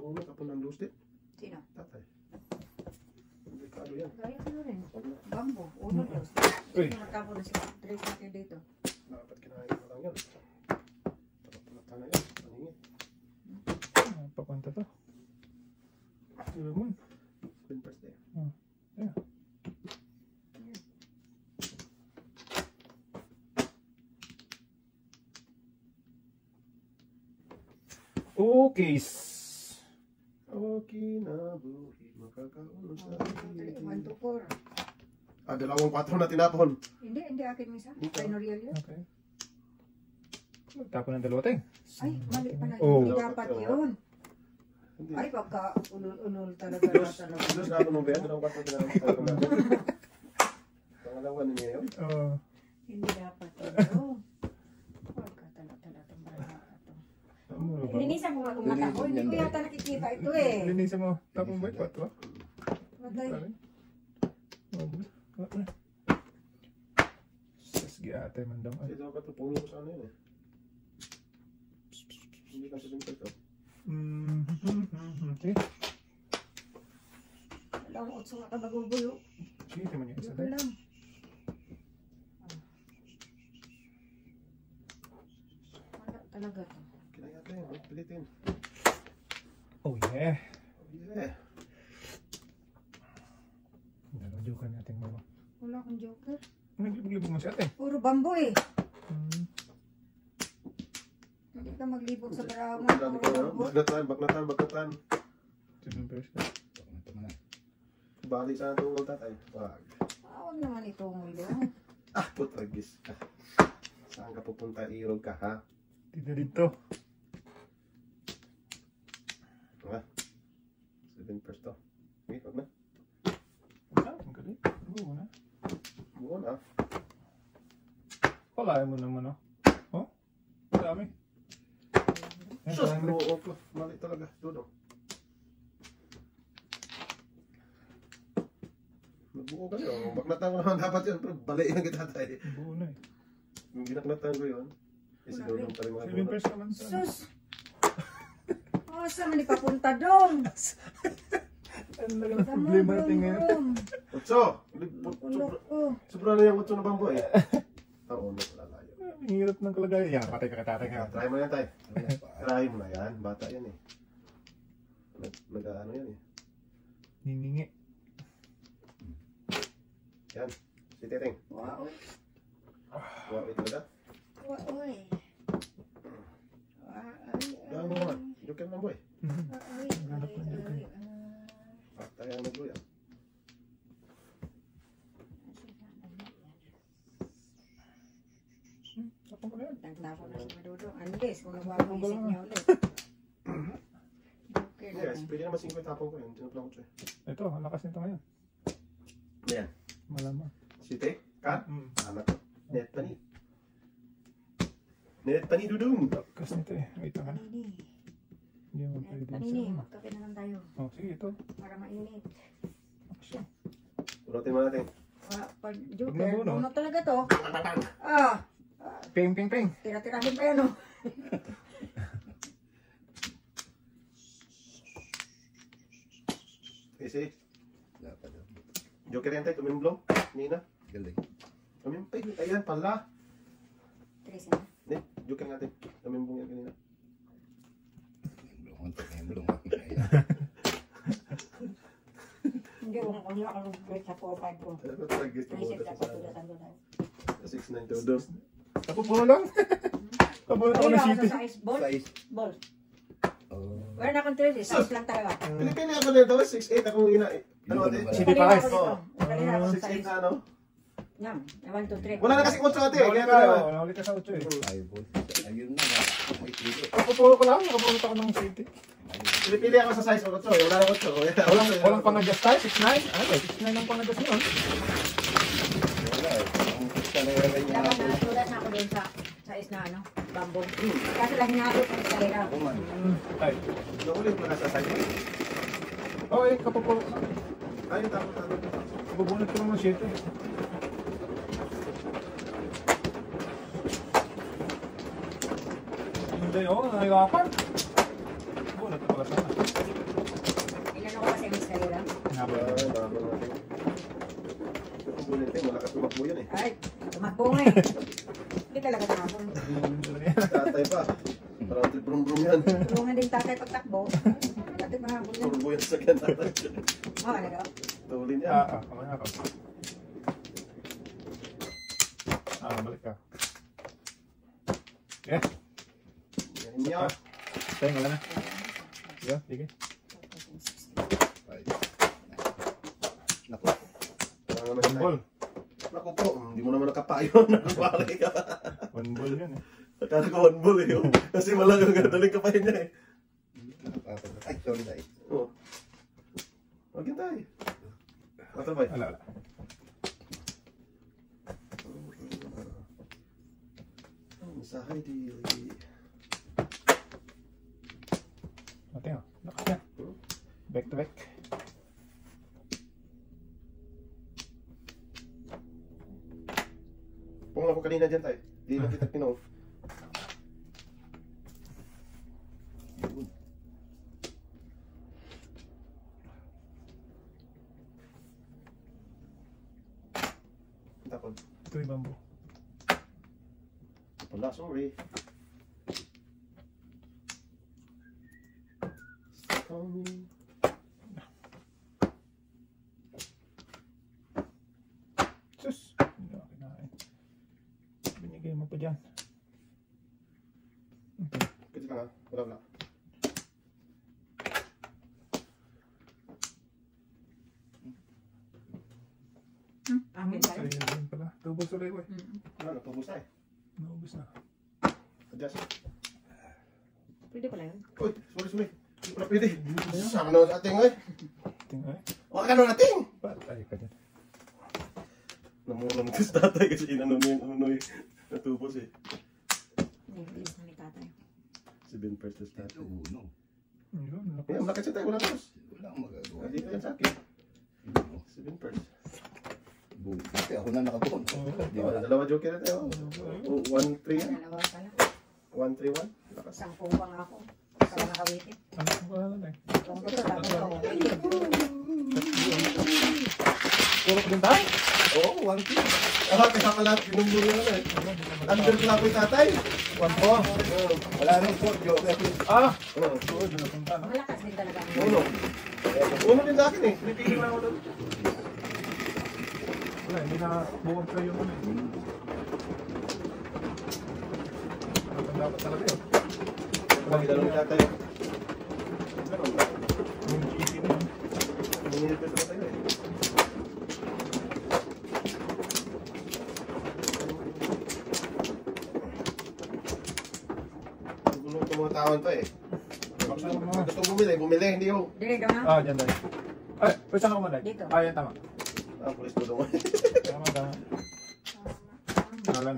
uno, tapon ng loose Sino? Tatay. Delikado yan. Gaya ano rin. Bambo. Uno dos. Uy. Sino matapon na si Tres natin dito? Dapat kinain mo lang yan. Tapos na yan. Paningin. Ah, Papunta to. Diba mo? Queen first day. Okay. Okay na buhi, makakaunod sa One, two, four. Ah, dalawang 4 na tinapon. Hindi, hindi akin. Kay Noriel yun. Okay. Tapon ng dalawa tayo. Ay, mali pala. Oh. Hindi dapat yun. Hindi. Ay, pagka unul-unul talaga na talaga. dos na ako nung Ben, dalawang 4 tinapon. Pangalawa niya yun. Oh. Hindi dapat yun. Pagka tala-tala itong barangay ito. Ano ba? Linisan mo nga kung mata ko. Hindi ko yata nakikita ito eh. Linisan mo. Tapon ba? Patwa? Patay. Sasgi ate mandam. Kasi dapat ito, puno ko sana yun eh. Hindi kasi simple to. Mm. Okay. Wala akong utso nga kabagugulo. Sige, man yung isa Ito tayo. lang. Wala talaga to. Pilitin. Oh yeah. Oh yeah. Nalajukan natin mo. Wala akong joker. Naglibog mo si ate. Puro bambo eh. Mm. Hindi ka maglibog sa na. bambo. Bagnatan, bagnatan, bagnatan. Seven first. Bali sana tungkol tatay. Wag. Ah, Huwag naman itong ulo. Ah, putragis ka. Saan ka pupunta? Irog ka, ha? Dito dito. Ha? Seven first to. Okay, wag na. Ah, ang galing. Oo na. Buwan, ah. Palayan mo naman oh. Oh? Dami. Sus, oo ko. Mali talaga. Dodo. Nabuo ka yun. Bagnatan ko naman dapat yun. Pero bali yung kita tayo. Buo na eh. Yung ginagnatan ko yun. Si Dodong pa rin mga. Sus! Oh, saan man ipapunta dong? Lang ang problema natin ngayon? Utso! Ko. Sobra na yung utso na bambo eh. Oo, no, lalayo. Ang hirap ng kalagayan. Yan, patay ka katatay ka. Try mo yan, tay. Try mo na yan. Bata yan eh. Nag, nag ano yan eh. Niningi. Yan. Si Teteng. Wow. Wow, ito na. Wow. Ay. Dahil mo naman. Joker ng boy. Mhm. Ay. Hanap ng joker. Ay. Patay ang nagluya. Tapos ko na na si Madodo. Unless kung nagwawisip niya ulit. Okay Yes, pwede naman 50 tapong ko yun. Tinaplang ko siya. Ito, ang lakas nito ngayon. Yan. Malamang. Si Te. Kat. Mm. Anak ko. Net pani. Net pani dudung. Lakas nito eh. Wait lang ha. Hindi mo pwede Panini. sa... Magkape na lang tayo. Oh, sige ito. Para mainit. Action. Unatin mo natin. Ah, Pag joker, bunot talaga to. Ah. Ping, ping, ping. Tira-tirahin pa yan oh. Kasi, Dapat. Joker yan tayo. Tumimblong. Nina. Galing. Tumimpay. Ayan, pala. Tres na. Ne, Joker natin. Tumimblong yan kanina. Bulungan, bulungan. Ayan. Hindi ko kung ako nag sa 4-5 ko. Ano ba talaga gusto mo? Naisip na sa tulad ang tulad. 6-9 todo. Ako puro lang. Kabunot ako Pero ng ako city. sa size ball. Ball. Oh. Wala na akong 3 size lang talaga. Pilipin ako nito. 6-8 akong ina. Ano ate? City ako ako sa 6-8 size. na ano? Yan. 1, 2, 3. Wala na kasi 8 ate. Kaya kaya. oh, Nahuli ka sa 8 eh. Ayun na. May kilo. Ako puro ko lang. Nakabunot ako ng city. Pilipili ako sa size 8. Wala na 8. Walang, walang pang-adjust tayo. 6'9". Ano, 6'9 ang pang-adjust yun. Wala eh. Ang pista na yan niya. Dapat na tulad na ako dun sa size na ano, bamboo. Kasi lang hinabot ko sa kanila. Ako man. Mm. Ay. Naulit mo na sa size. Oh, eh, kapupuro. Ayun, tapos tapos. Kabubunot ko naman 7. Hindi, oo, oh, nahirapan. Oo, natapala sana. Ilan ako kasi miss kayo lang? Nga ba? Ulitin, wala ka tumakbo yun eh. Ay, tumakbo nga eh. Hindi talaga nakapon. Tatay pa. Parang brum-brum yan. Tulungan din tatay pagtakbo. Tatay mahapon yan. Turbo yan sa kanya tatay. Mahalaga? Tulin yan. Ah, ah, oo, tayo lang na. Sige, sige. Naku. One ball. Naku po, hindi mo naman nakapayo. Nakapare ka. One ball yan eh. Akala ko one ball eh. oh. Kasi malagang gadaling kapayo niya eh. Ay, sorry tayo. Oo. Huwag yun tayo. Matro ba? Wala, wala. Masahay di. Ate, oh. Lakas yan. Back to back. Kung ako kanina dyan tayo. Di na kita pinaw. Takot. Ito yung bamboo. Wala, sorry. Stuck on me. Sus! Hindi ako kinain. Binigay mo pa dyan. Kasi lang ha. Wala, wala. Amin tayo. Ayun din pala. Tubos ulit ko eh. Mm. Wala, natubos na eh. Naubos na. Adjust. Pwede pala yun. Uy, sorry, sorry. Hindi pala pwede. Sa ating eh. Tingnan eh. Huwag ka naman ating! Patay ka dyan. Namulang tis tatay kasi inano niya yung ano eh. Natubos eh. Hindi, bilis na ni tatay. Si Ben first tis Ito, tatay. uno. Yun, lakas. Kaya malaki siya tayo, wala tapos. Wala akong magagawa. Dito yan sa akin. Uno. Si Ben first. Bull. Kasi ako na nakabuon. Di Oh, ba? dalawa joker na tayo. Oh, one, three yan. Dalawa pala. One, three, one. Lakas. Sampung pa nga ako. Sa mga kawitin. Ano ang pangalan eh? Kung gusto, tapos ako. Puro ko din tayo? Oo, oh, one, two. Ah, kaya pala, pinumburo na eh. Underclock ko yung tatay. One four. Oo. Wala nang sport, joker. Ah! Oo. Doon na napunta no? Malakas din talaga. Uno. Uno din sa akin eh. Pinipigil na ako doon. Wala, hindi na buwag kayo ano eh. Dapat talaga yun. Lagi dalawang tatay. Ganun ba? Yung GC na yun. Minilipit na tayo eh. Gulo tao to eh. Gusto, bumili, bumili, hindi ho. Dili ka nga. Ah, dyan dahil. Ay, pwede saan ka mo dahil? Dito. Ah, yan tama. Ah, pulis ko doon. Tama, tama. Nalan.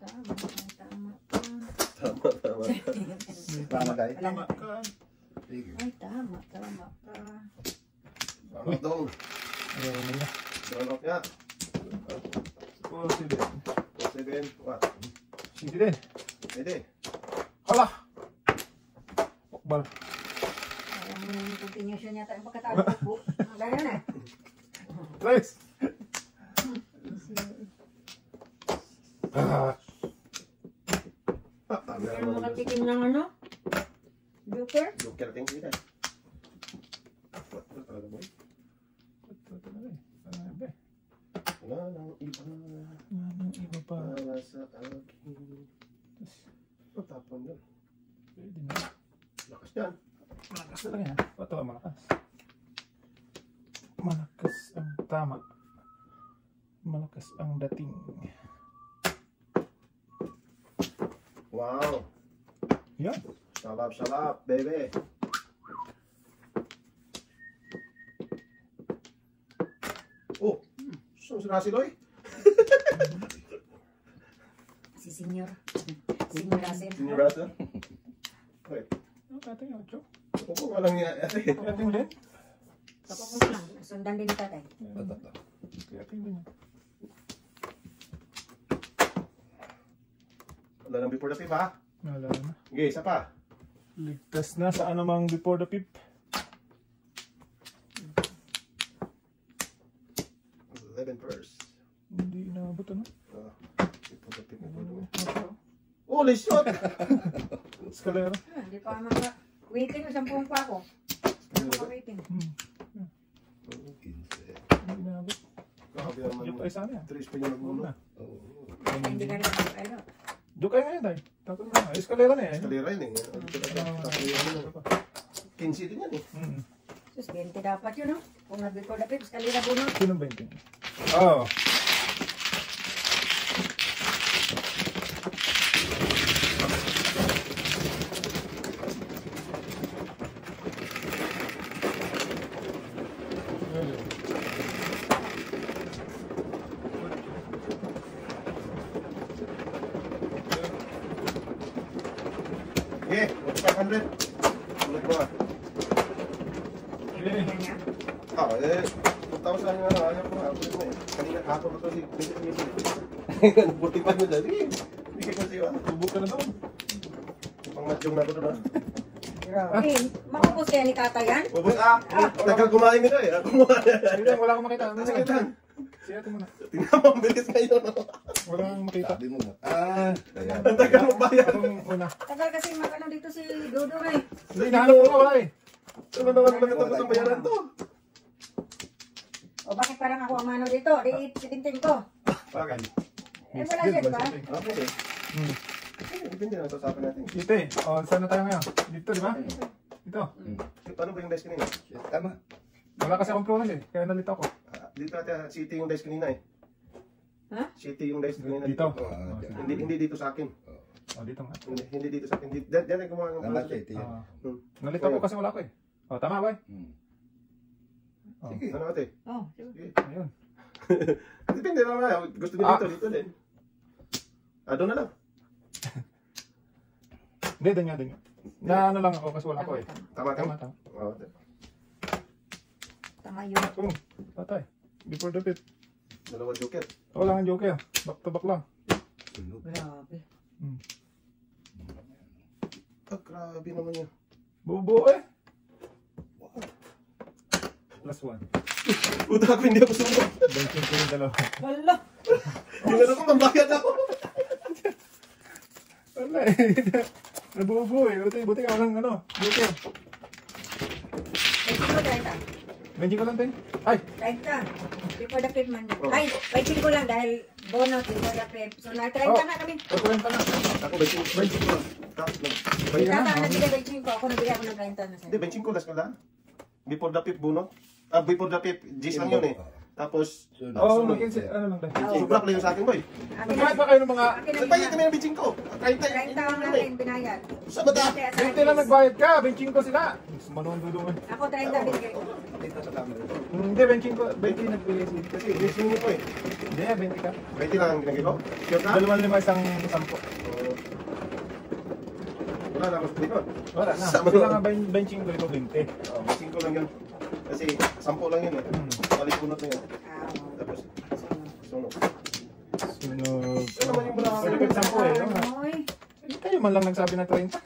Tama, tama, tama, tama. Tama tayo. Tama ka. Ay, tama, tama. tama. Tama dong. Ayaw nila. Doon off nga. Oh, sige. Seven, what? Sige din. Pwede. Hala! Pokbal. Parang yung continuation yata yung pagkatalo ko po. Ang ganyan eh. Tres! Ah, Ah, tama Meron naman. makatikim ng ano? Joker? Joker, thank you. What? What talaga boy? ito talaga eh. Ano ba eh? Wala nang iba. Ano iba pa? Para sa akin. Ang tapon yun. Pwede na. Lakas yan. Malakas talaga yan. Ito ang malakas. Malakas ang tama. Malakas ang dating. Wow. Yan. Salap, salap, baby. Oh, saan si Rasiloy? Si Senyor. Senyor Rasen. Si Russell? Okay. Ang ating ocho. Ako po nga lang niya. ate. Ating din. Kapag mo lang. Sundan din tatay. Ito, ito. Ating din. Wala nang before the fifth ha? Naalala na. Okay, isa pa. Ligtas na sa anumang before the pip. First. Hindi inaabot ano. Ah, ipod na na Ano, ano, Holy shot! Eskalera. Ah, Hindi pa maka... Waiting, sampung pa ako. Maka-waiting. Hmm. Quince. Hindi inaabot. Grabe naman. Joke tayo sana. Tres pa niya nagmuno. Una. Oo. Hindi ka rin ano. Joke kayo ngayon tayo. Tapos na. Eskalera na eh. Eskalera yun eh. Ano, 15 din yan eh. Hmm. Sus, 20 dapat yun, no? Kung nag-before the pips, kalina bunot. Sinong 20? 어. 예, 5 0 0 0 Hapon na to si Mr. Mr. Buti pa dyan. Sige, hindi ka kasi ah. Ka na doon. Pang na ko doon ah. Grabe. Makupos kaya ni tata yan? Ubus ah. Tagal kumain nito eh. Ako. Sige, wala akong makita. Sige, na? Ito muna. Tingnan mo, bilis ngayon. oh. Wala akong makita. Sabi mo na. Ah. Ang tagal mo una. Tagal kasi magano dito si Dodo eh. Hindi, nahanap ko wala eh. Ano naman magkatapos ang bayaran to? O bakit parang ako ang mano dito? Di sitintin ko. Bakit? Eh wala di ba? Okay eh. Hmm. Eh, Depende na sa usapan natin. Dito eh. O, saan na tayo ngayon? Dito, di ba? Dito. Eh, Paano ba yung dice kanina? Tama. Wala kasi akong proman eh. Kaya nalito ako. Ah, Dito natin, ah, city yung dice kanina eh. Ha? City yung dice kanina. Dito. Oo, ah, dyan. Hindi, hindi dito sa akin. O, dito nga. Hindi, hindi dito sa akin. Di- Diyan ay gumawa ng ito. Ah. Hmm. nalito ako kasi wala ako eh. O, tama ba? Hmm. Oh. Sige. Ano ate? Oh, Sige. Ayun. Depende lang na. Gusto niyo Ah. dito, dito din. Ah, doon na lang. Hindi, doon nga, doon nga. Na ano lang ako kasi wala ako eh. Tama, tama. Tama, tama. Oh, Tama yun. Oh, patay. Before the pit. dalawa joker. Wala kang joker. Back to back lang. Grabe. Ah, grabe naman yun. Bubuo eh. Plus one. Puta ako, hindi ako sumunod. Benching ko yung dalawa. Wala. Yung ano ko, mambayad ako. Wala eh. Nabubuo eh. Buti, buti ka walang ano. Joker. Benching ko 30. Benching ko lang tayo. Ay! 30. Before the pip man. Oh. Ay, benching ko lang dahil bonus before the pip. So, na-30 Oh. na kami. Pagkuwenta na. Ako, benching, benching ko lang. Tapos, nag- Si benching- ko. Ako nagbigay ako ng 30 na Hindi, sa'yo. benching ko lang. Before the pip, bunot. Ah, before the pip, G's lang yun eh. Tapos. Oo, maging si- ano lang tayo. subrak lang yung sa akin, boy. Akin na. ba kayo ng mga... Akin na. Nagbayad kami ng benching ko. 30. 30 ang natin binayad. Sa bata. 20 lang nagbayad ka. Benching ko sila. Manuang dudungan. Ako 30 binigay ko. Dito sa camera. Hindi, benching ko. 20 nagbigay si Kasi, benching mo ko eh. Hindi, 20 ka. 20 lang ang ginagay ko. Sure ka? Dalawa lima isang sampo. Wala na sa likod. Wala na. Sama Sila na. nga ben- benching ko ito 20. Oh, benching ko lang yun. Kasi, 10 lang yun eh. Hmm. Balik bunot na yun. Ah, Tapos, sunog. Sunog. Ano naman yung wala- Pwede ka sampo eh. Hindi kayo man lang nagsabi na 30.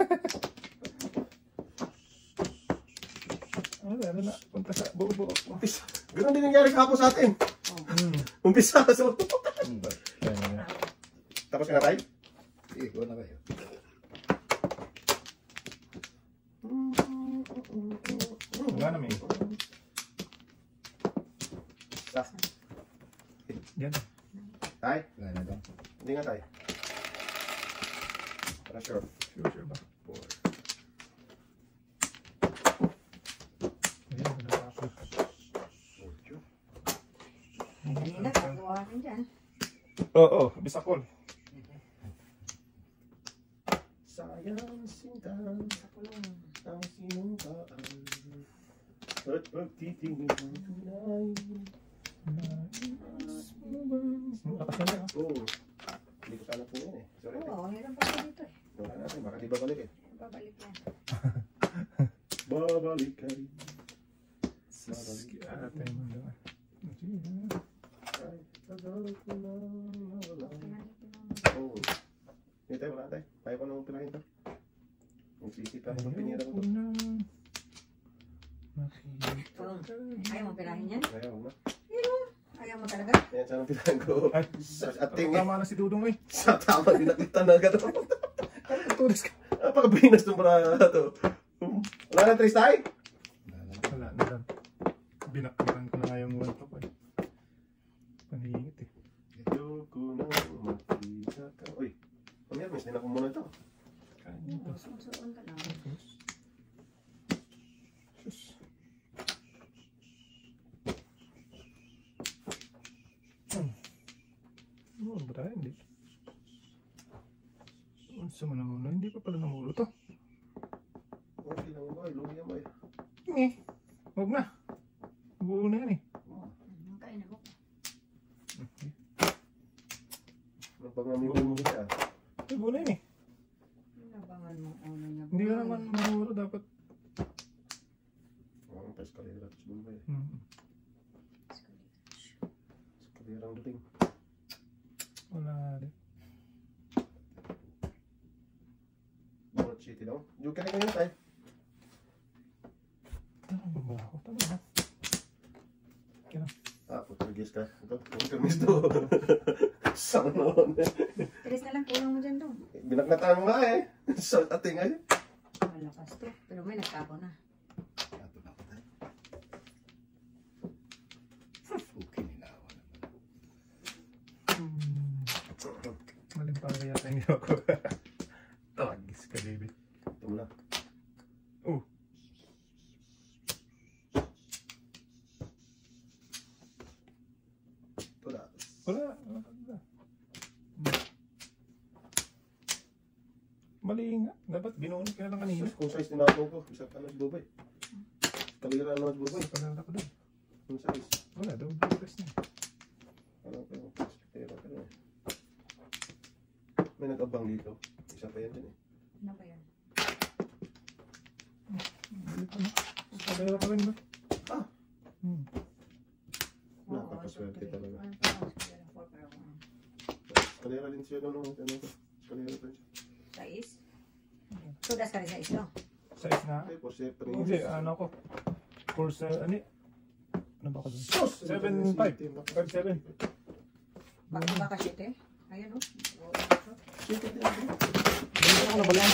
Ano, ano na. Punta sa buo-buo. Umpisa. Ganun din nangyari kahapon sa atin. Hmm. Umpisa. So, Hmm, na. tapos ka na tayo? Sige, kuha na kayo. Wala na may. Sa. Yan. Tayo? Wala na daw. Hindi nga tayo. Para sure. Sure, sure ba? Four. Ayan, nakakapit. Ocho. Hindi na, gagawa rin dyan. Oo, oh, bisakol. Sayang sinta Ako lang. ang sinumpaan At pagtitingin ng tunay Lakas na yan. Oo. Hindi ko sana po eh. Sorry. Oo, hirap pa dito eh. Wala natin. Baka di babalik eh. Babalik yan. Babalik ka rin. Ate mo doon. Ay, tagal ko na nawala. Pinalik ko lang. Oo. Hindi tayo, wala tayo. Ayaw ko naman pinahin to. Yung sisita ko ng pinira ko to. Ayaw mo pirahin yan? Ayaw na. Ayaw Lagyan mo talaga? Yan, saan ang tinago? Ay, Sa ating eh. tama na si Dudong eh. Sa tama, dinakita na gano'n. Tulis ka. Napakabinas ng bara to. Wala na, Tristay? Wala na lang. Binakbakan ko na nga yung one top eh. Paningit eh. Ayoko na makita ka. Uy, mamaya, miss din ako muna ito. Kain ito. Susuon ka lang. Sus. Hmm. Oh, ba hindi? Unsa man ang una? Hindi pa pala namulo to. Okay lang ba? Lumiya mo eh. Eh, huwag na. Buo na yan eh. Ano kain ako? Mamimili mo siya? Buo na yan eh. Nabangan mo ulo niya. Hindi ka naman mamulo dapat. Ang pa eskalera. Eh. Hmm. Eskalera ang dating. Wala rin. Bonnet City daw. Yung ka na ngayon tayo. Ano ba ako? Tama na. Kaya Ah, Portuguese ka. Ito, Portuguese to. Sang noon. Tiris na lang kulang mo dyan doon. Binaknatan mo nga eh. Sa ating ay. Malakas to. Pero may nagtapo na. Hmm. Maling pa kaya tayo niyo ako. Tawagis ka, David. Ito mo na. Oh. Ito na. Wala. wala, wala. Mali nga. Dapat binuunod ka na lang kanina. Kung size tinapo ko, isa ka na si Bubay. Kalira naman si Bubay. Pagkala ko doon. Kung size. Wala, daw press na. Ano ko yung perspective ka na eh. May nag-abang dito. Isa pa yan din eh. Ano ba yan? Mali pa na. Pagkala ka rin ba? Ah. Hmm. Napakaswerte Oo, talaga. Ano pa ang square four, pero ano, Kalira din siya nung ano ko. Kalira din siya. Sais? Sudas ka rin sa islo. Size na. Okay, for siyempre. Hindi, ano ko. Course, uh, ano eh. Ano ba ka doon? Sus! 7.5. 5.7. Baka baka shit eh. Ayan oh. Oo, ito. Hindi ako nabalan.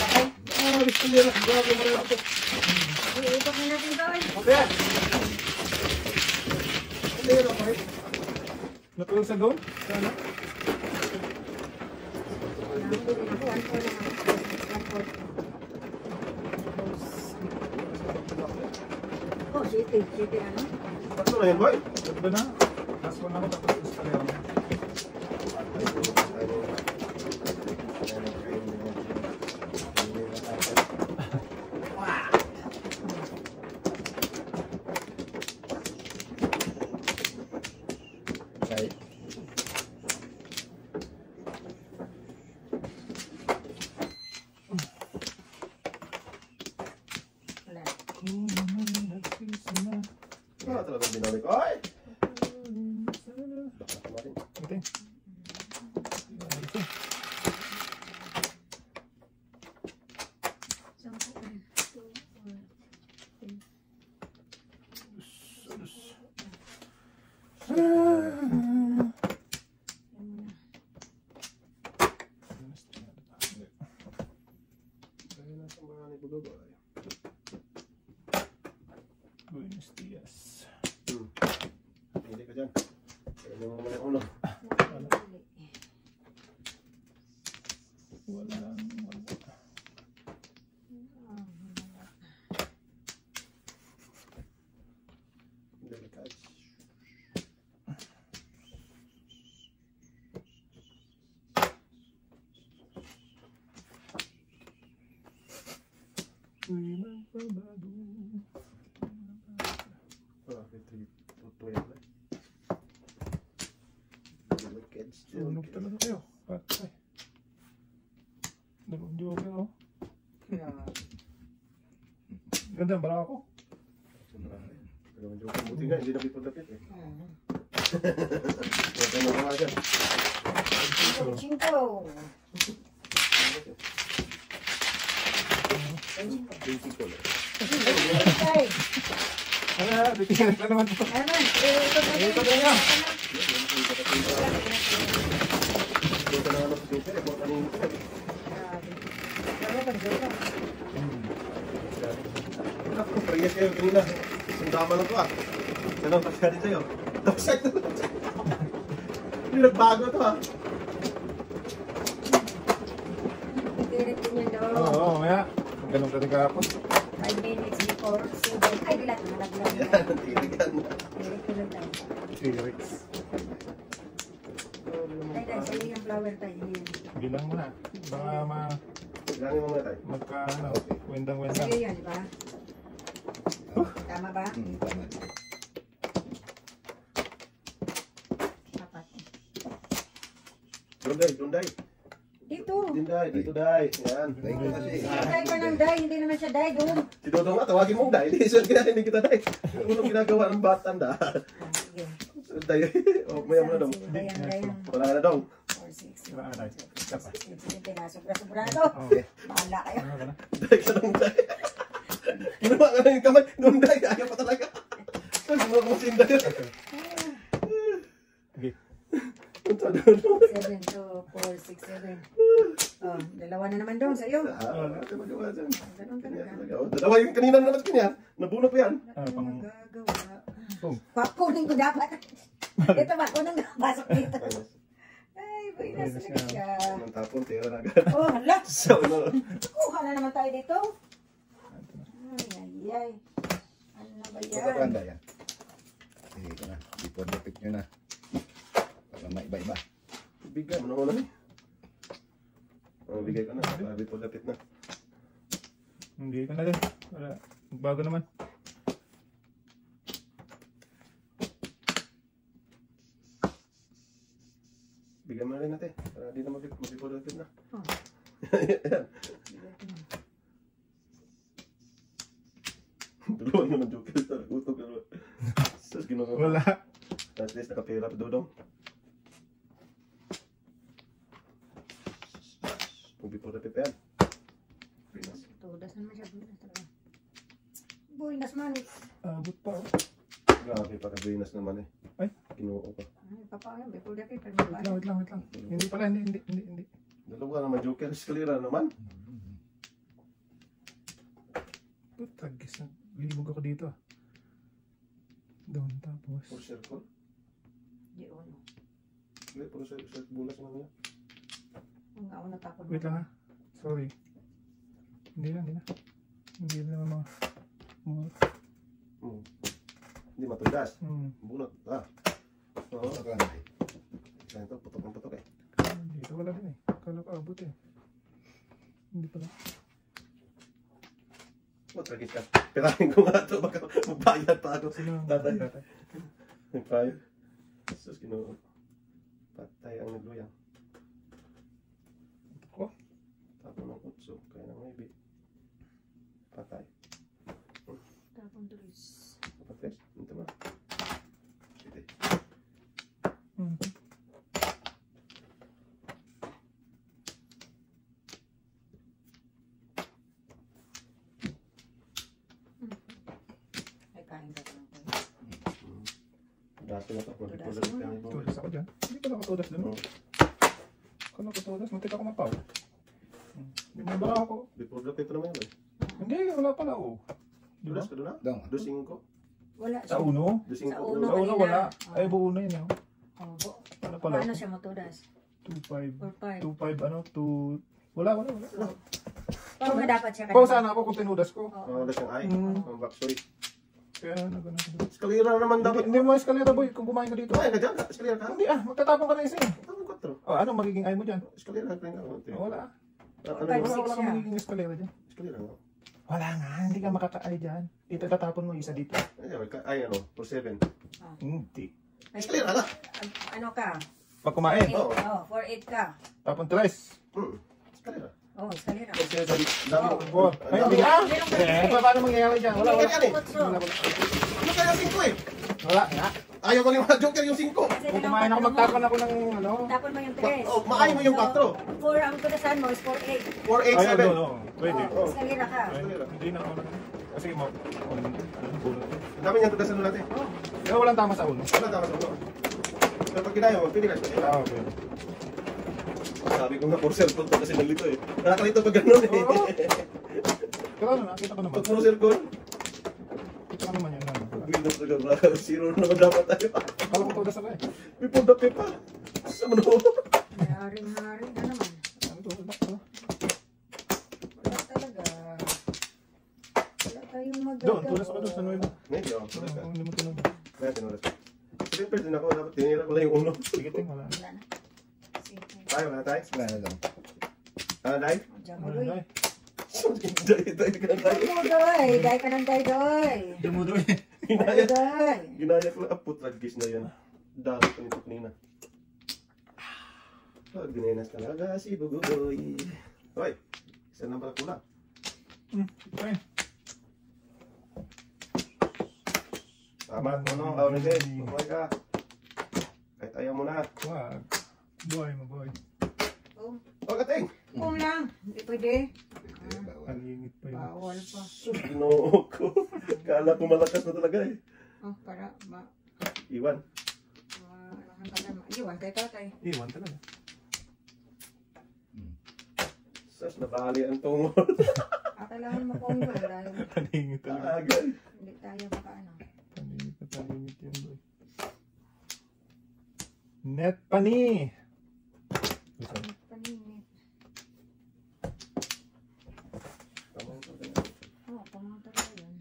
Ah, gusto niya na. Grabe mo rin ako. Ikot na natin ito eh. Okay. Pa eh. Natulog sa doon? Sa ano? Nahuli din ako. One four City ano? Na yan, boy. Tatlo na. Last one ako tapos gusto ko ya. Sunog talaga kayo. Patay. Dalawang joker oh. Ganda ang bara ako. Dalawang joke. Buti nga, hindi na pipagdapit eh. Ah. Huwag ka magawa dyan. Cinco. Twenty ko lang. Ay, Ano na, titingnan ka naman ito. ano eh, ikot na Ikot na niya. Ano? Doon ka na ano sa Joker, eh, kung kanino ko. Grabe. Grabe pa rin ito. Ako, parehas kayo kanina. Sundama lang ko ah. Ganun, pagkari sa'yo. Tapos sa'yo. Hindi nagbago to ah. Tirit din yan daw. Oo, oo, mamaya. Ganun ka rin kahapon. 5 minutes before seven. Ay, dilat. Na. Yan, titigan. Tirit ko lang tayo. T-Rex. Tay, tay, sa'yo yung flower tayo. Bilang mo na. Baka ma Langin mo muna tayo. magka ano, wendang-wendang. Sa'yo yan, di ba? Tama ba? Hmm, tama. Apat. Dunday, dunday. Dito. Dinday, dito day. Yan. Tayo ko kasi. Day pa ng day. Hindi naman siya day doon. Si Dodong nga, tawagin mong day. Hindi, sir, hindi kita day. Unong ginagawa ng batang da. Ah, Sige. Day. O, maya mo na dayan. Wala ka na dong. 4, 6, Diba, ano, isa pa. 7, 8, Sobra-sobra na to. Okay. Bahala kayo. Ano ka na? Day ka dong day. Ginawa ka na yung kamay. Nung day, ayaw pa talaga. Ginawa ko si day. Okay. Punta Dodong. 7, 2, 4, 6, 7. Oh, dalawa na naman doon sa'yo. Ah, magawa dyan. Ganun talaga. talaga. O, Dalawa yung kanina naman niya. Nabunot pa yan. Ah, Ano pang-. Pakunin ko dapat. Ito ba? Kunin ko. Pasok dito. Ay, buinas Buinas na siya. Ang tapon, tira na agad. Oh, hala. So, no. Kuha na naman tayo dito. Ay, ay, ay. Ano na ba Ito ka yan? yan. Sige ko na. Before the pick nyo na. Para maiba-iba. Bigay mo na muna eh. Oh, bigay ka na. Sabi po lapit na. Hindi ka na din. Para bago naman. Bigyan mo na rin natin. Para di na mabip, mabipod lapit na. Oh. Ayan. Duluan mo ng joker. Utog na naman. Sus, ginawa. Wala. At least nakapira pa dudong. Mabipod lapit pa yan. Pinas. Tudas naman siya. Buinas talaga. Buinas man. Abot pa. oh. Grabe, pagkabinas naman eh. Ay. Kinuha pa. Ay, papaano. Before the paper. Wait lang, wait lang, wait lang. Hindi pala, hindi, hindi, hindi, hindi. Dalawa naman joker. Eskalera naman. Putagis na. Lilibog ako dito ah. Doon tapos. Full circle. Di ano. Hindi, puro circle. Bulas naman yan. Ang ako natapon. Wait lang ha. Sorry. Hindi na, hindi na. Hindi na naman mga... mga Hmm. Hindi matugas. hmm. Bunot. Ah. Oo. Ito ka na. Kaya ito, putok ng putok eh. Dito wala din eh. Kala ko abot eh. Hindi pala. Oh, tragis ka. Pirahin ko nga ito. Baka magbayad pa ako. Tatay. Nag-five. Sus, kinuha. Patay ang nagluyang. Ko? Tapo ng utso. Kaya nang maybe. Patay. Tapon tulis. Patay. Ito ba? Sige. Hmm. Ay, kain ka lang tayo. Dati na ito. Mag-ipon Tudas na mo. Tudas ako dyan. Hindi pala ako tudas dun. Oo. Kala ko tudas. Muntik ako mapaw. Hmm. Binabara ako. Before the paper naman yun eh. Hindi, wala pala oh. Dulas ka doon ah? Dong. Dosing ko. Wala Sa uno? Dosing Sa ko. uno. Sa uno kanina. wala. Oh. Ay, buo na yun eh. oh. Oh, Ano pala? Paano siya matudas? 2-5. 4, 5. 2-5 ano? 2... Wala, wala, wala. Paano ba dapat siya Pau sana ako kung tinudas ko. Oo. Oh, das yung ay. Mm. Backstory. Kaya ano ganun. Eskalera naman dapat. hindi mo eskalera boy kung kumain ka dito. Kumain ka dyan. Eskalera ka. Hindi ah, magtatapon ka na isa eh. Tama kwatro. Oh, ano magiging ay mo dyan? Eskalera ka nga. Oh, wala. Ah, Ano Five, ba? Wala, kang magiging eskalera dyan. Eskalera nga. Wala nga, hindi ka makakaay dyan. Dito tatapon mo isa dito. Ay, ay, ano, for seven. Hindi. Eskalera ka. Ano ka? Pag kumain, 8, Oo. oh, 4, 8 ka. tapon tres. Hmm. Eskalera. Oh, eskalera. For seven. Dami. Four. Ay, hindi ah! Eh, pa- paano mangyayari dyan? Wala, wala. Wala, wala. Ano kaya yung singko eh? Wala. Ayaw ko ni mga joker yung singko. Kasi Kung dalawang kumain ako, mo. magtapon ako ng ano. Tapon mo yung Ma- 3. oh, maaay mo yung patro. 4 ang tudasan mo is 4, 8. Four, eight, Ay, seven. ano, no. Pwede. Oh, eskalera ka. Hindi na ako. Kasi mo, ano, bunot. Ang dami niyang tugasan natin. Oh, Pero walang tama sa uno. Wala tama sa ulo. Kapag kinaya, magpili ka. Ah, okay. Sabi ko nga, for cellphone kasi nalito eh. Nakakalito pag gano'n eh. Oo. Pero ano, nakita ko naman. Pag puro cellphone, Kita ko naman yun. ano, wala. Windows na gaba. Zero na naman dapat tayo. Kala ko to sa eh. May pull up pa. Sa mo Haring-haring na naman. Ano to? Wala to. Wala talaga. Wala tayong magagawa. Doon, tulas ako doon sa nueva. Ako. Tulas ka. Ano, Hindi mo tinunod. Kaya tinulas. Siyempre din ako. Dapat tinira ko lang yung uno. Sige, ting, wala. Wala na. Sige. Tayo, wala na lang. Ano, Day? Na eh. Day, day ka na. Diyan mo, Doy. Day ka ng Day, Doy. Ay, Ginaya. Ginaya ko lang. Ah, putragis na yun. Dami ko nito kanina. Pag ginayinas talaga si Bugoy. Hoy, isa na pala kulang. Hmm, fine. Tama, ano, oh, Miguel, buhay ka. Kahit ayaw mo na. Wag. Boy, mo boy. Oh, Huwag ating! Kung lang. Hindi pwede. Palingit pa yun. Bawal pa. Ginoo ko. Kala ko malakas na talaga eh. Oh, para ma... Iwan. na, iwan kay tatay. Iwan talaga. Sas, nabali ang tungo. Ah, kailangan mapunggo dahil Palingit talaga. Agad. hindi tayo baka ano. Palingit na palingit yun boy. Net pani! Sorry. Paninit. Oh, pumunta na yun.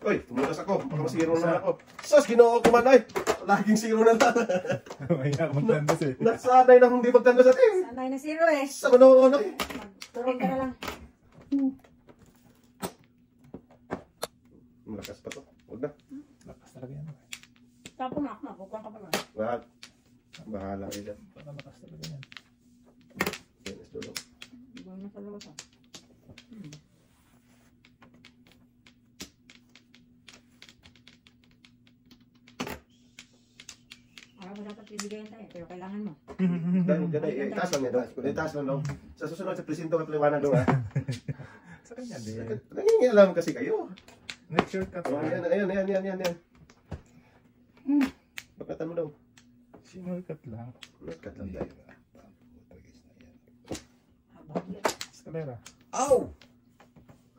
Uy, tumulas ako. Baka masiro na ako. Sas, ginoo ko man ay. Laging zero na lang. Maya magtandas eh. Nasanay na hindi magtanda sa team. Sanay na zero eh. Sa mano ano. Magtuloy ka na lang. Malakas pa to. Huwag na. Lakas talaga yan. boy. Tapos na ako, mabukuan ka pa lang. Wag. Bahala kayo dyan. Baka lakas talaga yan. Yan, is dulo. Iwan na sa labas ah. Hmm. Mo dapat bibigyan tayo, pero kailangan mo. Dahil ganay, eh, taas lang yan. no? Eh, taas lang daw. Sa susunod sa presinto ka paliwanag doon ha. Sa kanya din. Nangingialam kasi kayo. Next shortcut. Oh, ayan, ayan, ayan, ayan, ayan, ayan. Hmm. Bakatan mo daw. Sinulkat lang. Cut lang tayo. Escalera. Aw!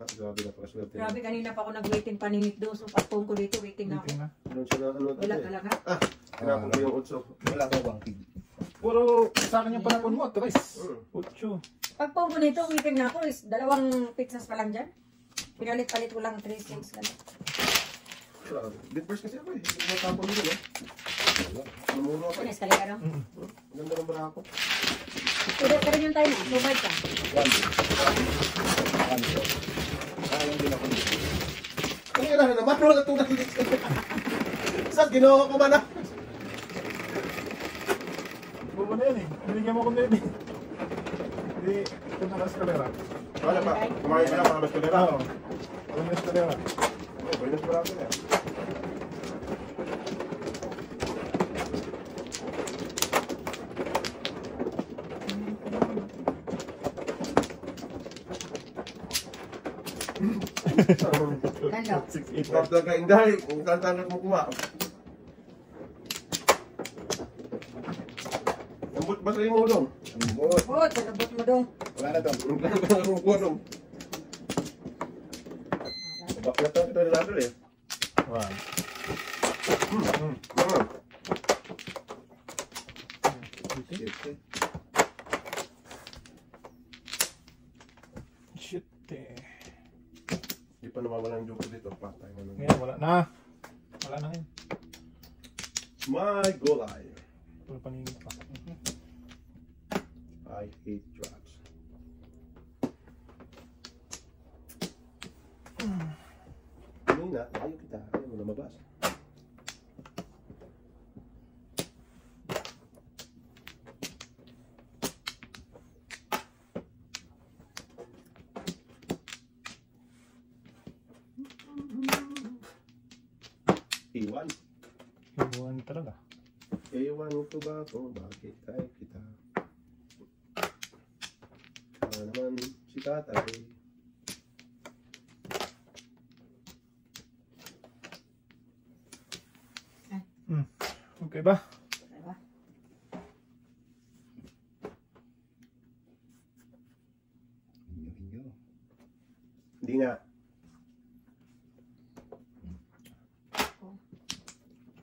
Ah, Grabe na pakaswerte. Grabe, kanina pa ako nag-waiting paninit doon. So, pagpong ko dito, waiting na ako. Waiting na. Doon siya na ano. Wala eh. talaga. Ah, kinapon ko yung utso. Wala ka bang tig? Puro sa akin yung panapon mo, Tres. Mm. Ocho. Pagpong ko nito, waiting na ako. Is dalawang pizzas pa lang dyan. Pinalit-palit ko lang 3 6 ganun. Grabe. Bit first kasi ako eh. Hindi mo tapon dito eh. Namuro ako Ano, eh. eskalera no? Mm. Ganda ng bara ako. Tudot ka rin yung time mo. Tubay ka. One. One. Ah, lang din ako dito. Ano yun na naman? Wala tunag dito. Sas, ginoo ko man ah. Bubo na yan eh. Binigyan mo ko baby. Hindi, ito na escalera. Wala pa. Kumain ka na para mas kulera. Oo. Ano na escalera? Oh, Buenos para ako na. Ganda. Six, eight, Ikaw talaga inday. Kung kanta na kumukuha. Sa imo dong? Ang bot. Oh, talabot mo dong. Wala na to. Ang kanta na kumukuha dong. Bakit na ito nilato eh. One. Mama. Shit, eh. Shit eh. Di pa nawawala ng joke dito. Patay na lang. Ngayon, wala na. Wala na ngayon. My golay. Puro paningin pa. I hate drugs. Kanina, ayaw kita. Ayaw mo lumabas. Iwan. Iwan talaga. Ewan ko ba kung bakit ay kita Para naman si tatay Okay ba? Diba? Inyo, inyo. Hindi nga.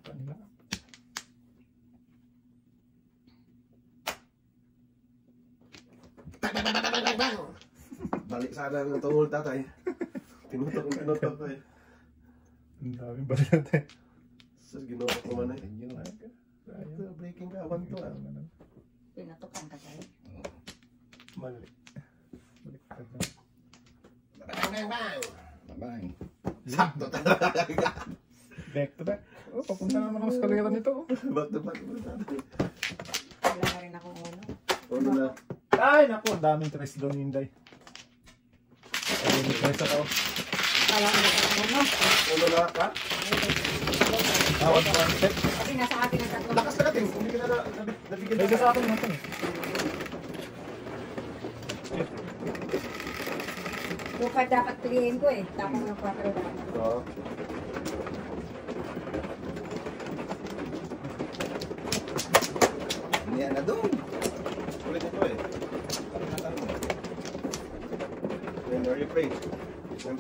Kanila. Balik sana ng tungol tatay. Tinutok ang tinutok ko eh. Ang daming balyante. Sus, ginawa ko man eh. Sayang. Breaking ka, one to ah. Pinatukan ka tayo. Mali. Baliktad na. Bang, bang, bang! Bye-bye. Sakto talaga. Back to back. Oh, papunta naman ako sa kaliran nito. Back to back. Wala na rin akong ulo. Ano na? Ay, naku, ang daming tres doon, Inday. Na akong ulo. Ano na ka? Ang set. Kasi nasa akin ang tatlo. Lakas na natin. Hindi ka na nabig- nabigyan Ay, sa akin naman ito. eh. Yung pa dapat piliin ko eh. Tapos yung 4 dapat. Oo. Yan na doon. Ulit ito eh. Man, are you free?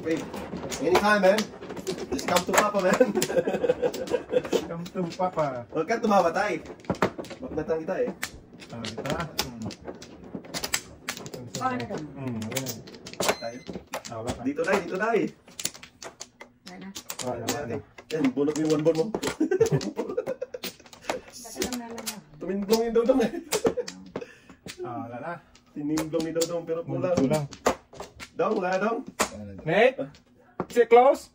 Free. Anytime, man. Just come to Papa, man. Come to Papa. Huwag kang tumamatay. Baknatan kita eh. Ah, na. Hmm. Paano daw? Hmm, okay na. Tayo. Ah, wala. Dito na, dito na eh. Wala na. Wala, wala. Yan, mo yung one ball mo. Na. Tumindlong yung Dodong eh. Ah, wala na. Tinimblong ni Dodong pero kulang. Kulang. Dong, wala na. Nate? Is it closed?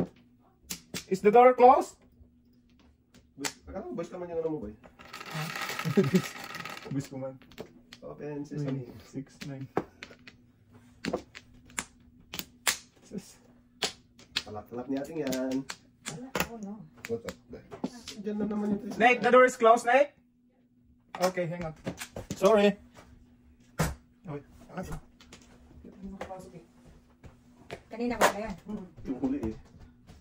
Is the door closed? Boys- Akala mo, boys ka man yung ano mo, boy. Bus ko man. Open sesame. 6, 9. Sus. Kalap-kalap ni ating yan. Wala. Oh no. What's up there? Diyan na naman yung. Nate, the door is closed, Nate? Okay, hang on. Sorry. Wait. Ano? Eh. Kanina ba yan? Yung huli eh.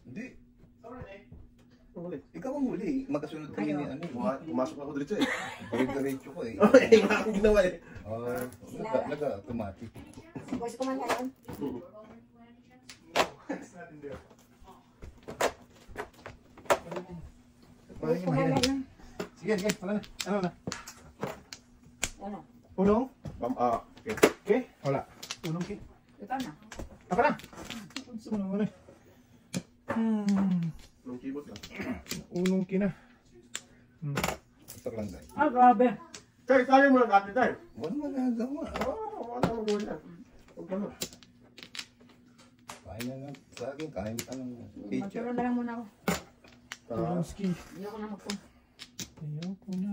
Hindi. Sorry. Yung huli. Ikaw ang huli. Magkasunod kami ni ano. eh. Puma- Pumasok ako dito eh. Diretso ko eh. Oh, eh, nga akong ginawa eh. Ah, naga- Naga-automatic. Boys ko man ngayon. It's not in there. Boys ko man ngayon. Sige, sige. Wala na. Ano na? Ano? Unong? Bam, ah, okay. Okay. Wala. Unong ki. Ikaw na. Ako na. Gusto mo naman eh. Hmm. Nung keyboard lang. Unong ki na. Hmm. Ko lang tayo. Ah, grabe. Tay, tayo mo lang dati tayo. Wala magagawa. Oo, wala yan. Huwag ka na. Kain na lang sa akin. Kain ka ng pizza. Magturo na lang muna ako. Hindi ako na magpun. Ayoko na.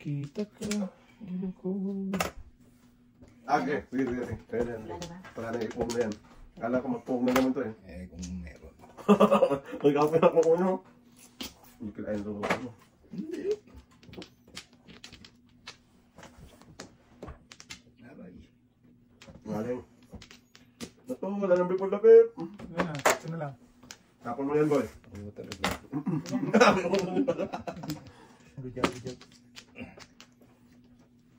Kita ka. Ayoko. Okay, sige, sige, na yan. Wala na ipong na yan. Kala ko magpong na naman to eh. Eh, kung meron. Mag-open ako ko nyo. Hindi ko ayun lolo mo. Aray. Galing. Nato, wala nang bipol na. Ito na lang. Tapon mo yan, boy. Oo talaga. Bigyan, bigyan.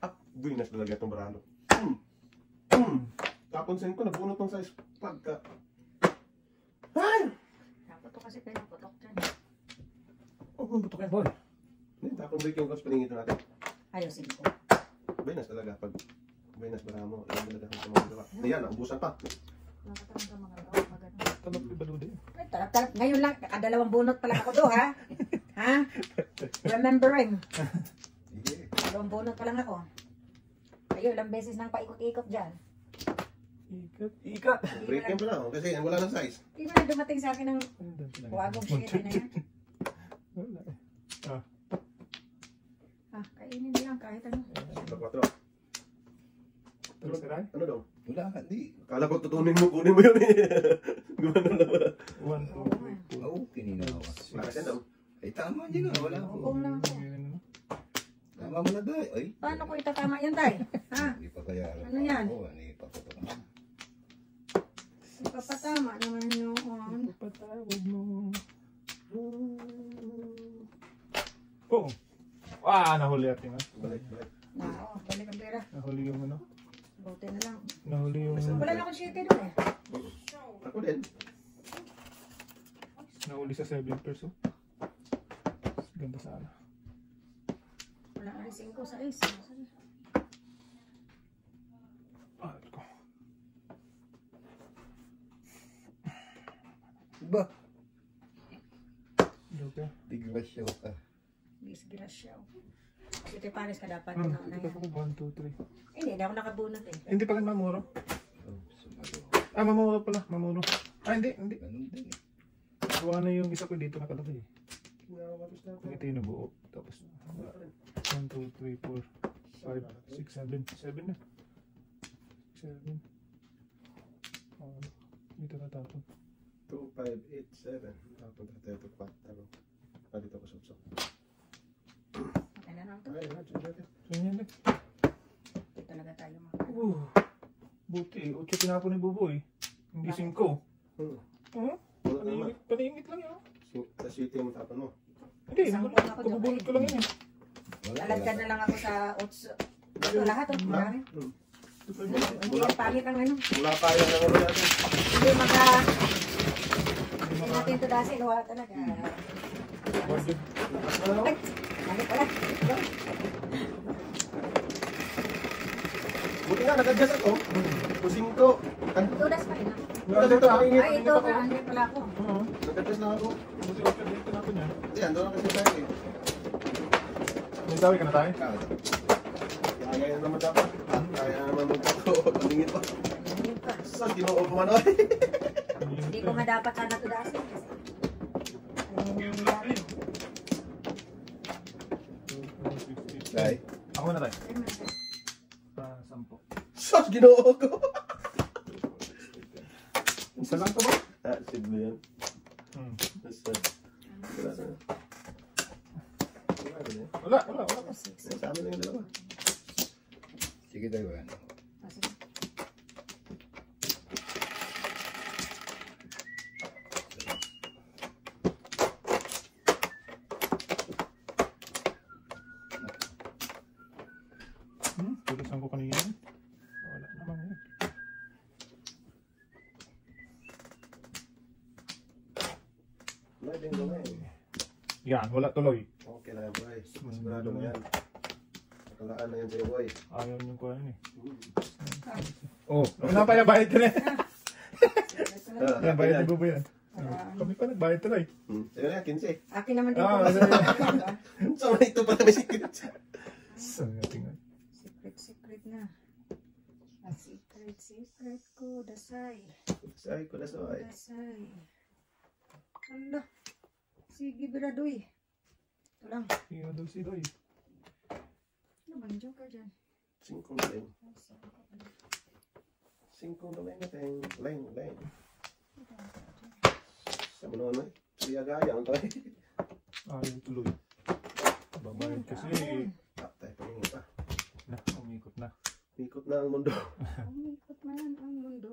Ah, buinas talaga itong baralo. Mm. Mm. Tapon sin ko, nabunot ng size pagka. Ay! Dapat to kasi pinaputok dyan. Huwag mong butukin, boy. Hindi, tapon break yung gas paningito natin. Ayusin ko. Buinas talaga pag buinas baramo. Yan talaga kung mga gawa. Ayan, naubusan pa. Nakatawag ka mga gawa. Talap ni Balude. Ay, tarap, tarap. Ngayon lang, kakadalawang bunot pa lang ako do, ha? ha? Remembering. Sige. Dalawang bunot pa lang ako. Kayo, ilang beses nang paikot-ikot dyan. Ikat, ikat. Break yan pa lang. Kasi wala ng size. Hindi mo na dumating sa akin ng wagong shit na yan. Wala eh. Ah, Ah, kainin mo lang kahit ano. Tapos na rin? Ano daw? Wala ka, di. Kala ko tutunin mo, kunin mo yun eh. Gumano na ba? One, two, three, four. Oo, kininawa. Lakas yan daw. Ay, tama din nga. Wala ko. Kung lang ako. Tama mo na dahil. Ay. Paano ko itatama yan, tay? Ha? Hindi pa kaya. Ano yan? Oo, ano yung papapala. Ipapatama naman yun. Patawad mo. Ah, nahuli at yun. Balik, balik. Na, oh, balik ang pera. Nahuli yung ano. Buti na lang. Nahuli yung... Wala na akong shitty doon eh. Ako din. Nahuli sa 7 peso. Ganda sana. Na rin 5 sa is. Ah, ko. Ba? Okay. Tigrasyo ka. Disgrasya. Shitty pares ka dapat. Na, na, ito ko 1, 2, 3. Hindi, hindi ako nakabunot eh. Hindi pa rin mamuro. Oh. Ah, mamuro pala. Mamuro. Ah, hindi. Hindi. Ganun din eh. Kuha na yung isa ko dito nakalagay. Natin. Ito yung nabuo. Tapos, 1, 2, 3, 4, 5, 6, 7. 7 na. 7. Oh, dito na tapon. 2, 5, 8, 7. Tapos tayo ito pa. Talo. Ah, dito ko na lang to. Ay, na, eh. Hindi talaga tayo mga. Uh, buti. 8 tinapon ni Buboy. Hindi 5. Hmm. Naman. Paningit, paningit lang yun. Sing- Sa city mo tapon mo. Hindi, kabubulot ko lang yun eh. Wala, Lalagyan na lang ako sa otso. Ito lahat oh. Ha? Marami. Hmm. Hindi yung pangit ang ano. Wala pa yan ang ano natin. Hindi maka... Hindi natin ito dasi. Luha talaga. Ano? Ay! Ano pala? Buti nga, nag-adjust ako. Kusing ko. Ano? Tudas pa rin ako. Ito, ito. Ay, ito ka. Hindi pala ako. Nag-adjust na ako. Buti 8 din tinapon yan. Na kasi tayo eh. May sabi ka na tayo? Kaya kaya naman dapat. Kaya naman magkato. Paningit pa. Saan, ginoo pa man ako. Hindi ko nga dapat sana tudasin. Yung nangyayari? Ay. Ako na tayo. Ah, sampo. Saan, ginoo ko. Isa lang to ba? Ah, simple yan. Hmm. Basta. Wala na. Wala na. Wala, wala, wala. Sa amin lang yung dalawa. Sige tayo ano. Ah, sige. Hmm, tulisan ko kanina. Wala naman yun. Wala din ko na eh. Yan, wala tuloy. Okay na yan, boy. Sigurado mo yan. Nakalaan na yan sa'yo, boy. Ayaw yung kuha yun eh. Hmm. Oh, napayabayad ka na. Ah, Yan, bayad yan. ni Bubo yan. Kami pa nagbayad tuloy. Hmm. Ayun na, 15. Akin naman din Ah, po. wala. So, ito pala may secret. Saan nga tingnan? Secret, secret na. A secret, secret ko, dasay. Say ko na so ay. Dasay. Ala. Sige, biradoy. Ito lang. Iyo daw si Doy. Ano ba, joke ka dyan? Singkong line. Singkong line natin. Line, line. Sa mga ano eh. Siya gaya. Ang tayo. Ayaw tuloy. Babayad kasi. Ah, tayo paningin pa. Na, umikot na. Ikot na ang mundo. Umikot man ang mundo.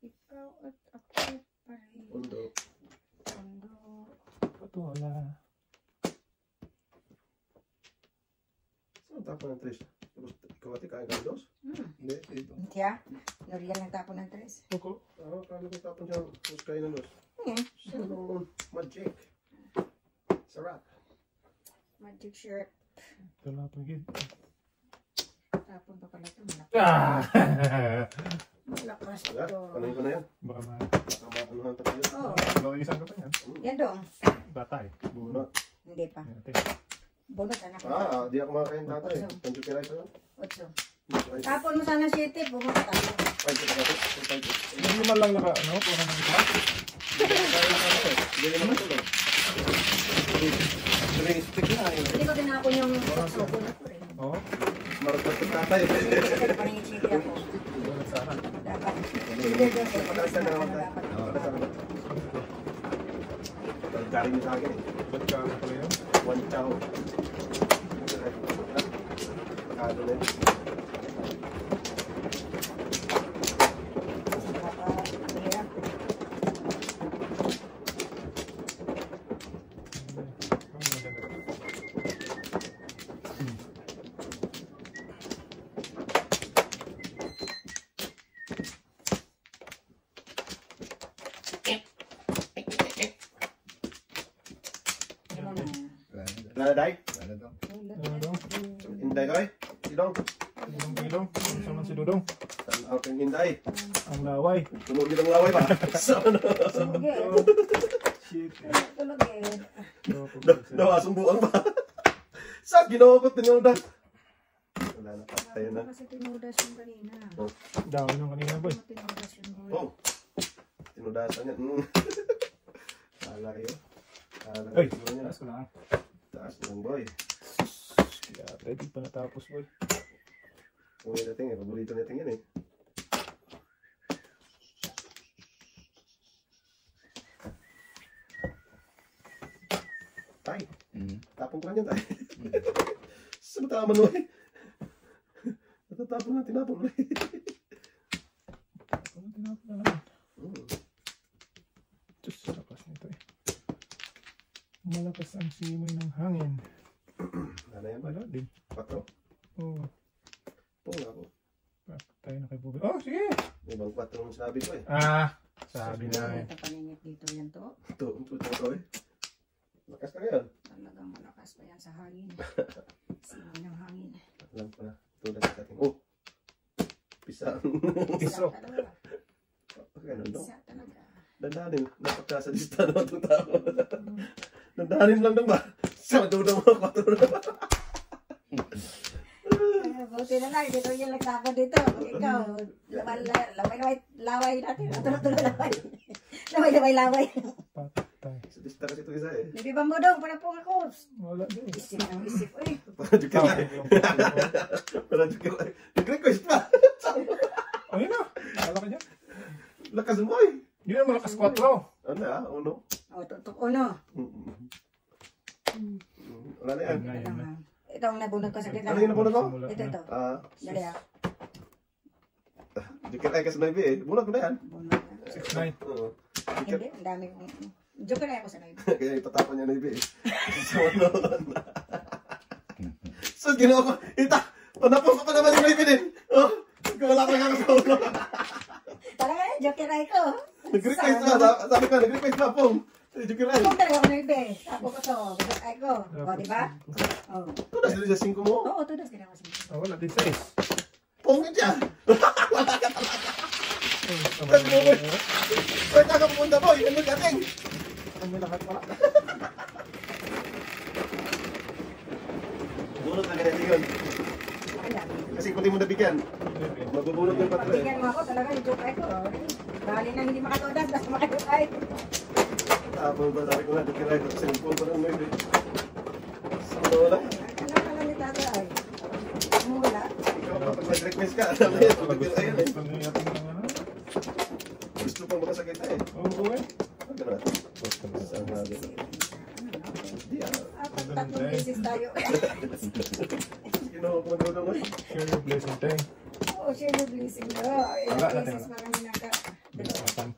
Ikaw at ako pa rin. Mundo. Mundo. Patuwala. Saan tapon ng tres? Tapos ikaw ati kain ka ng dos? Hmm. Hindi. Dito. Kaya, Noriel nagtapo ng tres. Oko. Ako, kala ko tapon siya. Tapos kain ng dos. Hmm. Saan magic? Sarap. Magic shirt. Wala pa gid. Tapon pa pala ito. Malakas. Ah! Malakas ito. Panin ko na yan. Baka ma... Baka maanuhan pa tayo. Oh, Baka isang ka pa yan. yan dong. Bata eh. Bunot. Hindi pa. Ate. Bunot anak ko. Ah, di ako makakain tatay. Tanto kira ito. Otso. Tapon mo sana tayo. Ay, ito ka. Hindi man lang naka, ano, kung ano ito. Hindi naman na. eh. Hindi ko tinapon yung otso. Bunot ko rin. Oo. Marot na tatay. Paningin city ako. Dapat. Patalasan na naman tayo. Dapat. Patalasan na. Galing niyo sa akin eh. Ba't ka ano pala yun? One chow. Pagkado na yun. Napakahirap. Ang maganda. na, day. Ano to? Ano daw? Inday ko eh. Sidong. Ilong ilong. Isa man si Dudong. Saan ako yung inday? Ang laway. Tunog yun ang laway Sige. Shit. Daw, asong buang pa. Sa ginawa ko, tinuda. Wala na, patay na. Kasi tinudas yung kanina. Dami ng kanina boy. Tinudas yung boy. Oh. Tinudasan yan. Mm. Kala kayo. Kala Ay, kayo niya. taas ko lang. Taas lang, boy. Kaya ready pa natapos boy. Kung may dating eh, paborito natin yan eh. Tay, Mm. tapong ko lang yan, tay. Saan tama mo eh? Natatapon na, tinapon mo eh. Ano tinapos na lang. Mm. Diyos, sa lakas nito eh. Malakas ang simoy ng hangin. Wala na yan, ba? Wala din. Patro. Oo. Oo nga po. Oh, tayo na kay Bobby. Oh, sige! May ibang patro ang sinabi ko eh. Ah! Sabi na eh. Paningit dito yan to. Ito, ito, ito, ito eh. Lakas ka ngayon. Talagang malakas pa yan sa hangin. Simoy ng hangin. Alam ko na. Tulad sa ating. Oh! Pisa. Piso. Talaga. Ganun, no? Isa talaga. Dandanin. Napagkasa di sa tanong itong tao. Dandanin lang naman. Sa madudang mga patro na. Eh, Buti na lang, dito yung nagtapon dito. Ikaw, laway, laway, laway, laway natin. Tulo-tulo laway. Laway, laway, laway. Patay. Sa dista kasi ito isa eh. Hindi ba mo daw, para po ako. Wala din. Isip ang isip, uy. Para dyan ka na eh. Para dyan ka na eh. Nag-request pa. Ayun na! Wala ka dyan. Lakas mo eh. Yun ang malakas 4. Ano ah? Uno. O, tutok uno. Mm, mm. Wala na yan. Ayun na. Ito ang nabunod ko sa kita. Ano yung nabunod ko? Ito, ito. Ah, Dali ah. Dikit ay kasi na eh. Bunod ko na yan. Bunod na. 6-9. Oo. Dikit. Hindi, ang dami kong... Joke na ako sa live. Kaya itatapon niya na ibi eh. So, ano? so, ginawa ko, ita, panapon ko pa naman yung ibi din. Oh, wala ko nga sa ulo. Talaga, joke na ako. Nag-request na, sa- sabi ko, nag-request na po. Ko. Ako talaga ako na ibe. Ako ko to. Ay ko. O, di ba? O. Ito na sila sa 5 mo. Oo, tudas ginawa sa wala din 6. Pongit siya. Mo. Saan ka pupunta po? Yan mo dating. Ang lahat pala. Bunot na ganyan yun. Kasi kung di mo nabigyan, mabubunot yung patro eh. Pabigyan mo ako talaga yung joke ko. Bali na hindi makatudas, basta makatutay. Tapos ba sabi ko na, dikit ay, cellphone pa lang may ibi. So, wala. Ano ka lang ni tatay? Mula. Ikaw pa, pag nag-request ka, alam mo yan, ay yan eh. Gusto pang makasakit na eh. Oo, boy. Ano na? Saan na? Hindi ah. Apat tatlong beses tayo. Ginawa ko magdodong eh. Share your blessing, Teng. Oo, share your blessing bro. Ilang beses marami. Bilangatan.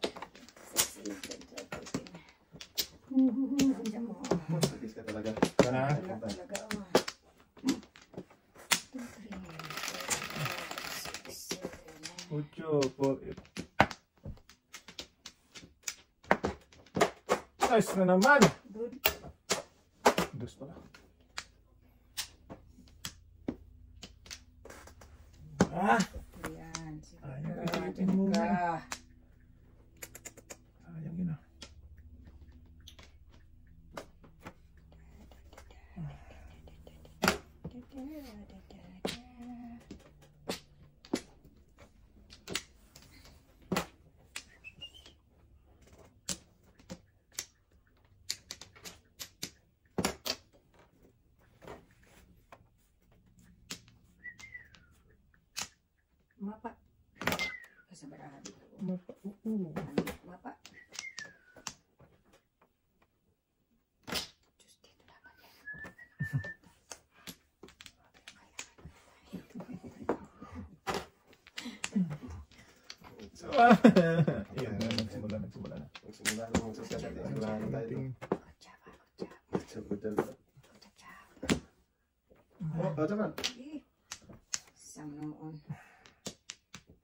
Andiyan mo. Sakit ka talaga. Sana. Wala talaga. oh. Two, three, four, five, six, Ocho por it. Nice na naman! Good. Dos pala. Ah! Ayan. Ayaw, dyan mo yun ah. Mapa. Oo. Mapa. Diyos, dito dapat yan. Ah! Yan na, nagsimula, nagsimula na. Magsimula na magsasalit. Wala na tayo. Ating Kutsaba, kutsaba, Sabi dyan. kutsaba. Oh, ah, tama. Eh, Isang noon.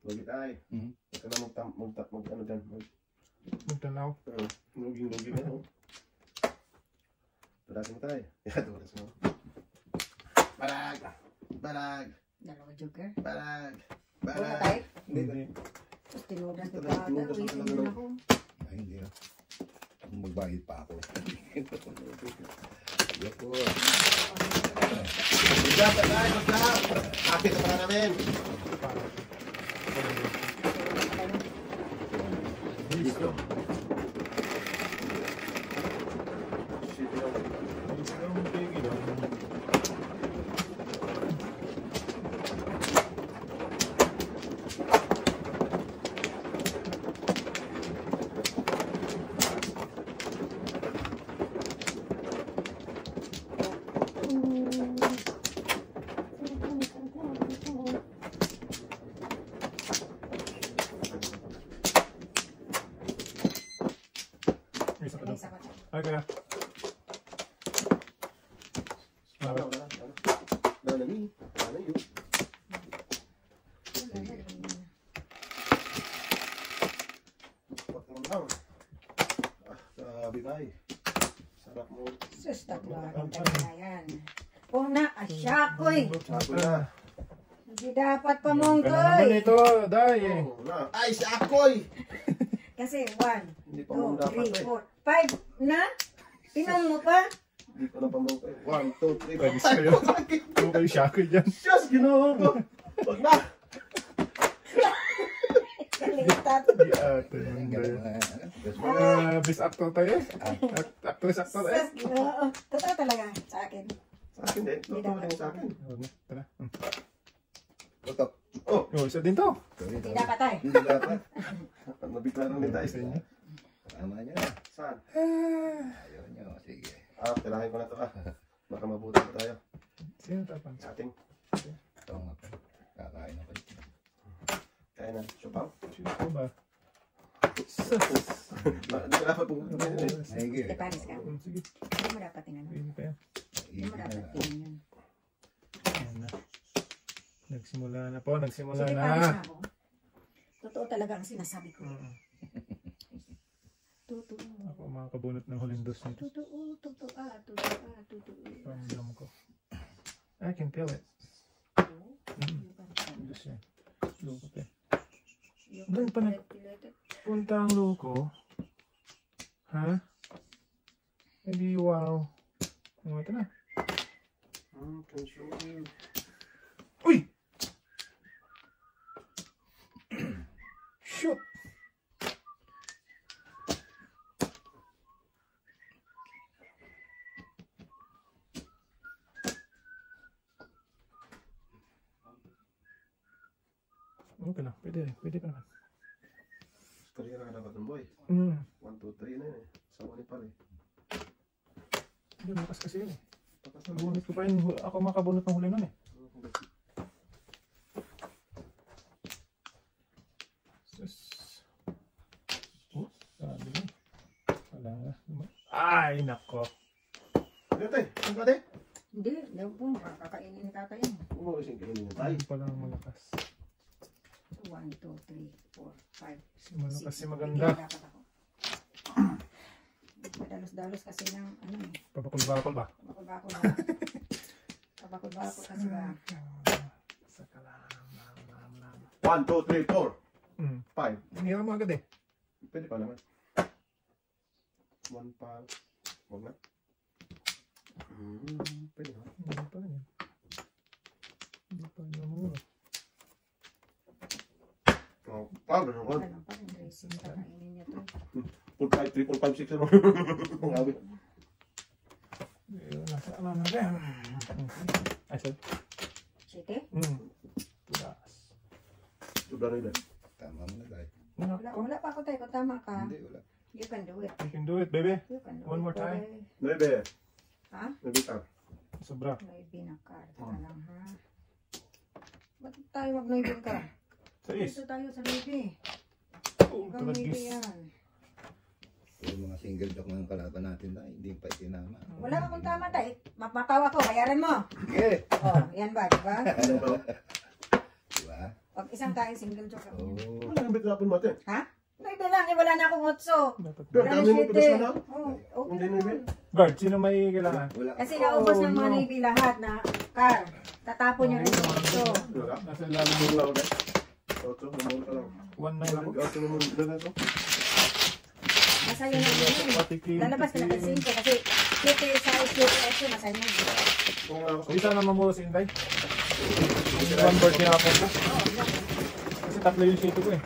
Lugit ay. Mhm. Huwag ka na magtam, magtam, mag, ano dyan. Mag, magtanaw. uh, luging, luging na. Oh. Tulasin mo tayo. Yan, tulasin mo. Balag! Balag! Dalawa joker. Balag! Wala Balag! tayo. Hindi. Tapos tinudan ko Talaga, pa. tinudan Wait, ka hindi talaga. ako. Ay, hindi ah. Magbayad pa ako. Yoko. Good job, balag! Good job! Akit na pala namin! Dito. Shit, yun. Isang bigay lang. Isa ka May daw. isa pa tayo. Ay, kaya. Wala, wala, wala. Wala na ni. Wala na yun. Wala na, wala na. Wag mo lang. Ah, sabi ba eh. Sarap mo. Sus, tatlo ang talaga yan. Una, asyakoy. Sabi na. Hindi dapat na pamungkoy. ito, day. eh. Na. Ay, si Akoy! Kasi one, Hindi pa two, mo dapat three, eh. four, five na? Pinom mo pa? Hindi ko na two, three, four, Pwede five. sa'yo. Kung kayo shakoy dyan. Diyos, ginawa ko. Wag na. Kalimutan. Di ate. Ang hindi. ganda na. Best mo. Ah, best actor Actress actor eh. Ginoo. Totoo talaga sa akin. Sa akin din. Totoo din sa akin. Na, Tara. Hmm. Tutok. Oh, Oh, isa din to. Sorry, Hindi sorry. dapat tayo. Hindi dapat. nabigla lang ni Dice. Sa inyo. Tama niya. Saan? Ayaw niyo. Sige. Ah, tirahin ko na to ah. Baka mabuti pa tayo. Sino tapang? Sa ating. Ito nga pa. Kakain ako. Kaya na. Chupaw. Sino ko ba? Ma- Hindi ko dapat pumunta yun eh. Sige. Di Hmm, Sige, Hindi mo dapat tingnan. pwede pa yan. Hindi mo Sige dapat na. tingnan yun. Ayan na. Nagsimula na po, nagsimula Sige, na. Na ako. Totoo talaga ang sinasabi ko. Mm. Totoo. Ako makakabunot ng huling dos nito. Totoo, totoo, ah, totoo, ah, totoo. Ramdam ko. I can feel it. Mm. Dos yan. Loko pa eh. Yung Doon pa nag- pilet-pilet. Punta ang loko. Ha? Hindi wow. Ano ito na? Hmm. Uy! Shoot! Okay na, pwede, pwede pa naman. Karera ka dapat ng boy. Mm. One, two, three na yun eh. Sawa ni pare. Hindi, malakas kasi yun eh. Tapos na. Nabunot ko pa yun. Ako makabunot ng huli nun eh. Sus. Oh, na. Na. Ay, nako. Ano tayo? Ano ba tayo? Hindi, hindi po. Makakainin ni tatay siyang kainin tayo. Ay, pala ang malakas. One, two, three, four, five, Si malakas six. si maganda. Hindi dapat ako. Madalos-dalos kasi ng ano eh. Papakul-bakul ba? Bakul-bakul na. Kabakul-bakul kasi ba. Saka lang. One, two, three, four, Hmm. five. Hiniram mo agad eh. Pwede pa naman. One pa. Huwag na. Hmm, pwede ha. Hindi pa rin. Hindi pa rin namuro. Oh, pa, ganun ka. Ano pa rin dressing. Kakainin niya to. Full five, three, four, five, six, ano. Ang gabi. Ayun, nasa ano na rin. Ay, sorry. City? Hmm. Tulas. Sobra rin eh. Tama mo na tayo. Wala, pa ako tayo. Kung tama ka, Hindi, wala. you can do it. You can do it, baby. You can do One it. more time. boy. Nuebe. Ha? Nuebe ka. Sobra. Ka lang ha. Ba't tayo mag-noibin ka? Sais. Dito tayo sa Noibin. Oh, Huwag talagis. yan. Yung mga single joke ng kalaban natin na hindi pa itinama. Wala ka kung tama tayo. Mapatawa ko, bayaran mo. Sige. Oh, yan ba, di ba? Ano ba? Diba? Pag isang tayo single joke ako. Oo. Wala nang bitrapon mo ate. Ha? May bilang, eh, wala na akong otso. Dapat. Pero dami mo tugas na lang. Oo, okay. Hindi na yun. Guard, sino may kailangan? Wala. Kasi naubos Oh, ng mga. Navy lahat na car. Tatapon nyo rin yung otso. Wala. Nasa ilalim. Mura lang. Ocho, namura ka lang. One nine ako. Ocho, namura na to. Ang yun. Patikim, Lalabas ka na kasi kasi kete sa kete otso nasa yun. Kung ako Hindi sana mamuro si Inday. One bird niya ako. Kasi tatlo yung sito ko eh.